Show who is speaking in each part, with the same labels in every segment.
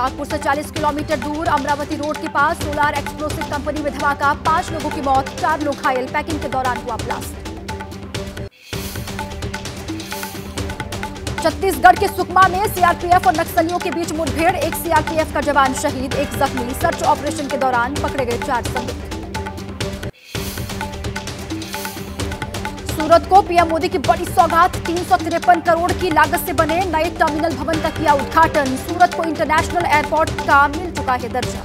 Speaker 1: नागपुर से 40 किलोमीटर दूर अमरावती रोड के पास सोलार एक्सप्लोसिव कंपनी में धमाका, पाँच लोगों की मौत, चार लोग घायल। पैकिंग के दौरान हुआ ब्लास्ट। छत्तीसगढ़ के सुकमा में सीआरपीएफ और नक्सलियों के बीच मुठभेड़, एक सीआरपीएफ का जवान शहीद, एक जख्मी। सर्च ऑपरेशन के दौरान पकड़े गए चार संदिग्ध सूरत को पीएम मोदी की बड़ी सौगात, तीन सौ तिरपन करोड़ की लागत से बने नए टर्मिनल भवन का किया उद्घाटन। सूरत को इंटरनेशनल एयरपोर्ट का मिल चुका है दर्जा।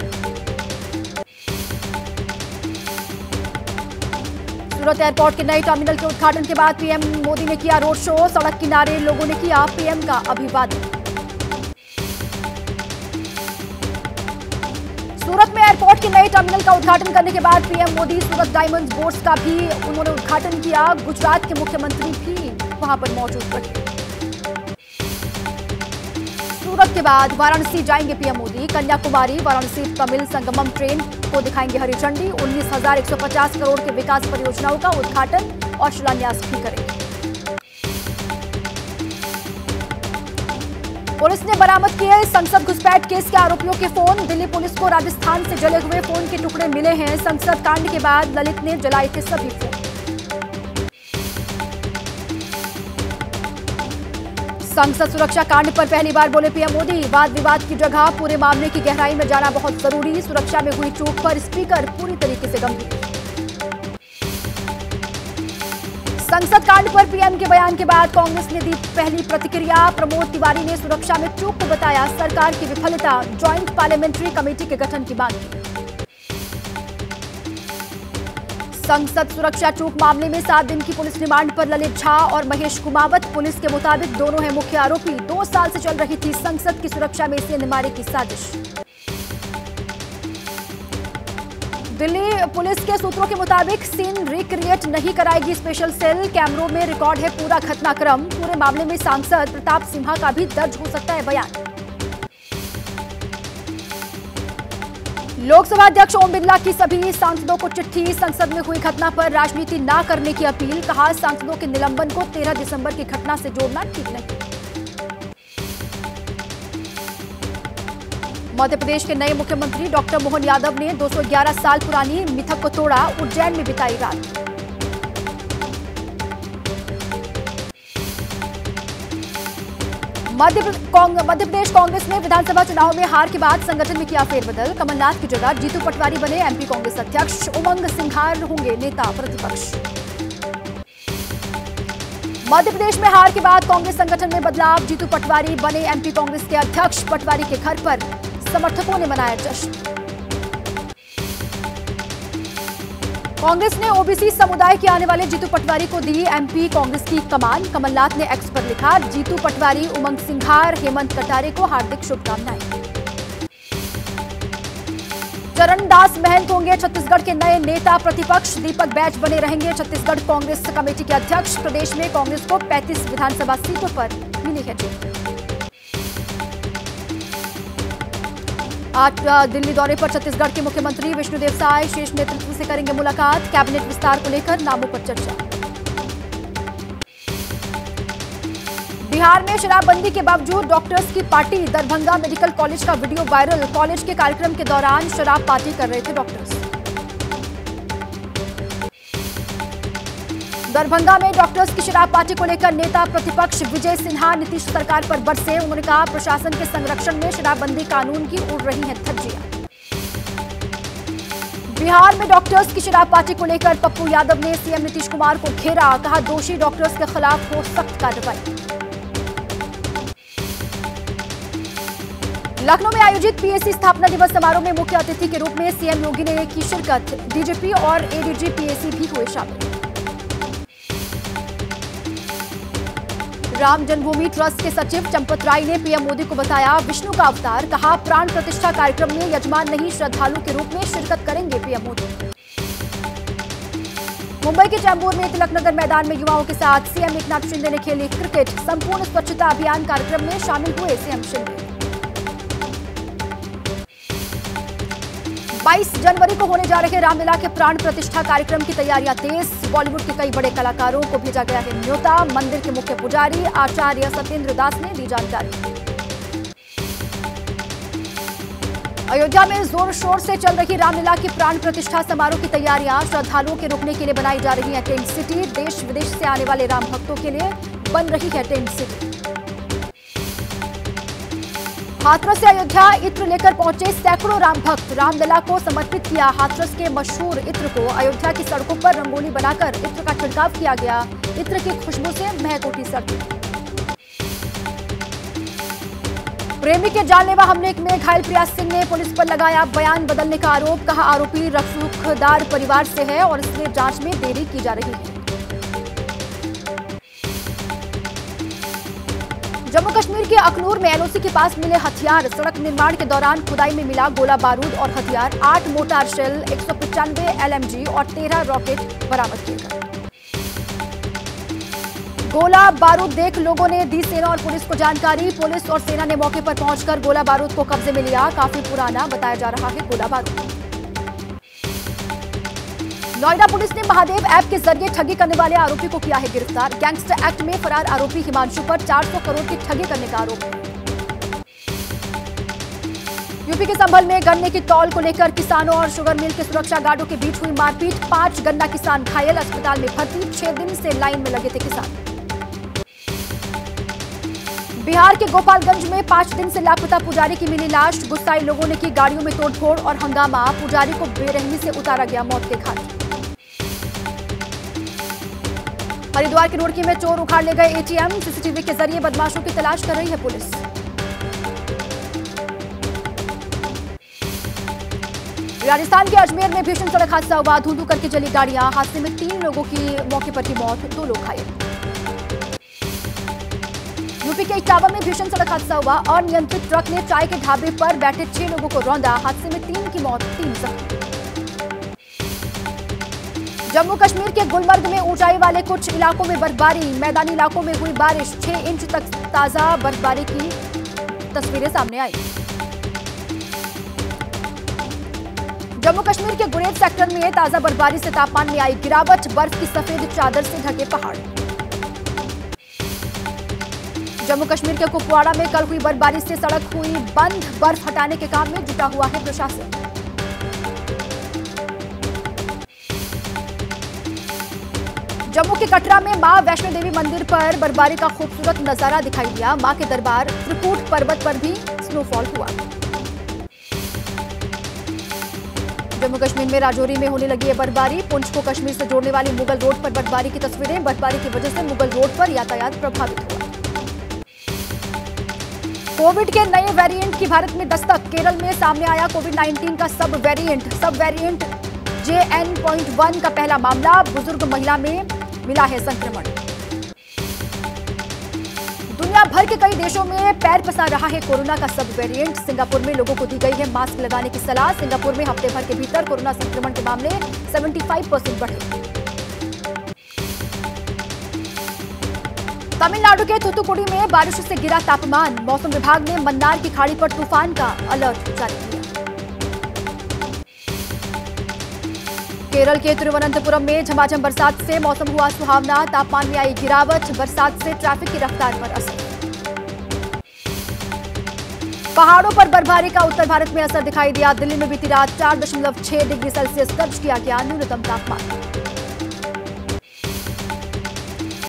Speaker 1: सूरत एयरपोर्ट के नए टर्मिनल के उद्घाटन के बाद पीएम मोदी ने किया रोड शो। सड़क किनारे लोगों ने किया पीएम का अभिवादन। सूरत के नए टर्मिनल का उद्घाटन करने के बाद PM Modi, Surat diamond boards का भी उन्होंने उद्घाटन किया। गुजरात के मुख्यमंत्री भी वहाँ पर मौजूद रहे। सूरत के बाद वाराणसी जाएँगे पीएम मोदी। कन्याकुमारी, वाराणसी तमिल संगमम ट्रेन को दिखाएँगे हरी झंडी। उन्नीस करोड़ के विकास परियोजनाओं का उद्घाटन और शिलान्यास भी करेंगे। पुलिस ने बरामद किए संसद घुसपैठ केस के आरोपियों के फ़ोन। दिल्ली पुलिस को राजस्थान से जले हुए फ़ोन के टुकड़े मिले हैं। संसद कांड के बाद ललित ने जलाए थे सभी फ़ोन। संसद सुरक्षा कांड पर पहली बार बोले पीएम मोदी। वाद विवाद की जगह पूरे मामले की गहराई में जाना बहुत ज़रूरी। सुरक्षा में हुई चूक पर स्पीकर पूरी तरीके से गंभीर। संसद कांड पर पीएम के बयान के बाद कांग्रेस ने दी पहली प्रतिक्रिया। प्रमोद तिवारी ने सुरक्षा में चूक को बताया। सरकार की विफलता, ज्वाइंट पार्लियामेंट्री कमेटी के गठन की मांग। संसद सुरक्षा चूक मामले में सात दिन की पुलिस रिमांड पर ललित झा और महेश कुमावत। पुलिस के मुताबिक दोनों हैं मुख्य आरोपी। दो साल से चल रही थी संसद की सुरक्षा में से निमारे की साजिश। दिल्ली पुलिस के सूत्रों के मुताबिक सीन रिक्रिएट नहीं कराएगी स्पेशल सेल कैमरों में रिकॉर्ड है पूरा घटनाक्रम पूरे मामले में सांसद प्रताप सिन्हा का भी दर्ज हो सकता है बयान। लोकसभा अध्यक्ष ओम बिरला की सभी सांसदों को चिट्ठी। संसद में हुई घटना पर राजनीति न करने की अपील। कहा, सांसदों के निलंबन को 13 दिसंबर की घटना से जोड़ना ठीक नहीं। मध्य प्रदेश के नए मुख्यमंत्री डॉक्टर मोहन यादव ने 211 साल पुरानी मिथक को तोड़ा, उज्जैन में बिताई रात। मध्य प्रदेश कांग्रेस ने विधानसभा चुनाव में हार के बाद संगठन में किया फेरबदल। कमलनाथ की जगह जीतू पटवारी बने एमपी कांग्रेस अध्यक्ष। उमंग सिंघार होंगे नेता प्रतिपक्ष। मध्य प्रदेश में हार के बाद कांग्रेस संगठन में बदलाव। जीतू पटवारी बने एमपी कांग्रेस के अध्यक्ष। पटवारी के घर पर समर्थकों ने मनाया जश्न। कांग्रेस ने ओबीसी समुदाय के आने वाले जीतू पटवारी को दी एमपी कांग्रेस की कमान। कमलनाथ ने एक्स पर लिखा, जीतू पटवारी, उमंग सिंघार, हेमंत कटारे को हार्दिक शुभकामनाएँ। चरणदास महंत होंगे छत्तीसगढ़ के नए नेता, प्रतिपक्ष दीपक बैच बने रहेंगे छत्तीसगढ़ कांग्रेस कमेटी के अध्यक्ष। प्रदेश में कांग्रेस को 35 विधानसभा सीटों पर मिली है जीत। आज दिल्ली दौरे पर छत्तीसगढ़ के मुख्यमंत्री विष्णुदेव साय शीर्ष नेतृत्व से करेंगे मुलाकात, कैबिनेट विस्तार को लेकर नामों पर चर्चा। बिहार में शराबबंदी के बावजूद डॉक्टर्स की party, Darbhanga medical college video viral viral. College के कार्यक्रम के दौरान शराब पार्टी कर रहे थे डॉक्टर्स। दरभंगा में डॉक्टर्स की शराब पार्टी को लेकर नेता प्रतिपक्ष विजय सिन्हा नीतीश सरकार पर बरसे। उन्होंने कहा, प्रशासन के संरक्षण में शराबबंदी कानून की उड़ रही है धज्जियाँ बिहार में डॉक्टर्स की शराब पार्टी को लेकर पप्पू यादव ने सीएम नीतीश कुमार को घेरा। कहा, दोषी डॉक्टर्स के खिलाफ हो सख्त कार्रवाई। लखनऊ में आयोजित पीएससी स्थापना दिवस समारोह में मुख्य अतिथि के रूप में सीएम योगी ने की शिरकत। डीजीपी और एडीजी पीएससी भी हुए शामिल। राम जन्मभूमि ट्रस्ट के सचिव चंपत राय ने पीएम मोदी को बताया, विष्णु का अवतार कहा, प्राण प्रतिष्ठा कार्यक्रम में यजमान नहीं, श्रद्धालु के रूप में शिरकत करेंगे पीएम मोदी। मुंबई के चैंबूर में तिलकनगर मैदान में युवाओं के साथ सीएम एकनाथ शिंदे ने खेली क्रिकेट। संपूर्ण स्वच्छता अभियान कार्यक्रम में शामिल हुए सीएम शिंदे। 22 जनवरी को होने जा रहे रामलीला के प्राण प्रतिष्ठा कार्यक्रम की तैयारियाँ तेज। बॉलीवुड के कई बड़े कलाकारों को भेजा गया है न्योता। मंदिर के मुख्य पुजारी आचार्य सत्येंद्र दास ने दी जानकारी। अयोध्या में ज़ोर शोर से चल रही रामलीला की प्राण प्रतिष्ठा समारोह की तैयारियाँ। श्रद्धालुओं के रुकने के लिए बनाई जा रही है टेंट सिटी। देश विदेश से आने वाले राम भक्तों के लिए बन रही है टेंट सिटी। हाथरस से अयोध्या इत्र लेकर पहुँचे सैकड़ों राम भक्त। रामलला को समर्पित किया हाथरस के मशहूर इत्र को। अयोध्या की सड़कों पर रंगोली बनाकर इत्र का छिड़काव किया गया। इत्र की खुशबू से महक उठी सड़कें प्रेमी के जानलेवा हमले में घायल प्रिया सिंह ने पुलिस पर लगाया बयान। बदलने का आरोप। कहा आरोपी रसूखदार परिवार से है और इसलिए जाँच में देरी की जा रही है। जम्मू कश्मीर के अखनूर में एनओसी के पास मिले हथियार। सड़क निर्माण के दौरान खुदाई में मिला गोला बारूद और हथियार। आठ मोटार शेल, एक सौ पचानवे एलएमजी और तेरह रॉकेट बरामद किए गए। गोला बारूद देख लोगों ने दी सेना और पुलिस को जानकारी। पुलिस और सेना ने मौके पर पहुंचकर गोला बारूद को कब्जे में लिया। काफ़ी पुराना, बताया जा रहा है गोला बारूद। नोएडा पुलिस ने महादेव ऐप के ज़रिए ठगी करने वाले आरोपी को किया है गिरफ़्तार। गैंगस्टर एक्ट में फरार आरोपी हिमांशु पर 400 करोड़ की ठगी करने का आरोप। यूपी के संभल में गन्ने की तौल को लेकर किसानों और शुगर मिल के सुरक्षा गार्डों के बीच हुई मारपीट। पाँच गन्ना किसान घायल, अस्पताल में भर्ती। छह दिन से लाइन में लगे थे किसान। बिहार के गोपालगंज में पाँच दिन से लापता पुजारी की मिली लाश। गुस्साई लोगों ने की गाड़ियों में तोड़फोड़ और हंगामा। पुजारी को बेरहमी से उतारा गया मौत के घाट। हरिद्वार की रुड़की में चोर उखाड़ ले गए एटीएम। सीसीटीवी के ज़रिए बदमाशों की तलाश कर रही है पुलिस। राजस्थान के अजमेर में भीषण सड़क हादसा हुआ। धू धू करके चली गाड़ियाँ। हादसे में तीन लोगों की मौके पर की मौत। दो लोग घायल। यूपी के इटावा में भीषण सड़क हादसा हुआ। अनियंत्रित ट्रक ने चाय के ढाबे पर बैठे छह लोगों को रौंदा। हादसे में तीन की मौत। तीन जख्मी। जम्मू कश्मीर के गुलमर्ग में ऊंचाई वाले कुछ इलाकों में बर्फबारी, मैदानी इलाकों में हुई बारिश। छह इंच तक ताज़ा बर्फबारी की तस्वीरें सामने आई। जम्मू कश्मीर के गुरेज सेक्टर में ताज़ा बर्फबारी से तापमान में आई गिरावट, बर्फ़ की सफ़ेद चादर से ढके पहाड़। जम्मू कश्मीर के कुपवाड़ा में कल हुई बर्फबारी से सड़क हुई बंद, बर्फ़ हटाने के काम में जुटा हुआ है प्रशासन। जम्मू के कटरा में माँ वैष्णो देवी मंदिर पर बर्फबारी का खूबसूरत नज़ारा दिखाई दिया। माँ के दरबार, त्रिकूट पर्वत पर भी स्नोफॉल हुआ। जम्मू कश्मीर में राजौरी में होने लगी है बर्फबारी। पुंछ को कश्मीर से जोड़ने वाली मुगल रोड पर बर्फबारी की तस्वीरें, बर्फबारी की वजह से मुगल रोड पर यातायात प्रभावित हुआ। कोविड के नए वेरिएंट की भारत में दस्तक। केरल में सामने आया कोविड 19 का सब वेरिएंट सब variant J N point one का पहला मामला। बुज़ुर्ग महिला में मिला है संक्रमण। दुनिया भर के कई देशों में पैर पसार रहा है कोरोना का सब वेरिएंट। सिंगापुर में लोगों को दी गई है मास्क लगाने की सलाह। सिंगापुर में हफ़्ते भर के भीतर कोरोना संक्रमण के मामले 75 परसेंट बढ़े। तमिलनाडु के थूथुकुड़ी में बारिश से गिरा तापमान। मौसम विभाग ने मन्नार की खाड़ी पर तूफ़ान का अलर्ट जारी। केरल के तिरुवनंतपुरम में झमाझम बरसात से मौसम हुआ सुहावना। तापमान में आई गिरावट, बरसात से ट्रैफ़िक की रफ्तार पर असर। पहाड़ों पर बर्फबारी का उत्तर भारत में असर दिखाई दिया। दिल्ली में बीती रात चार दशमलव छह डिग्री सेल्सियस दर्ज किया गया। न्यूनतम तापमान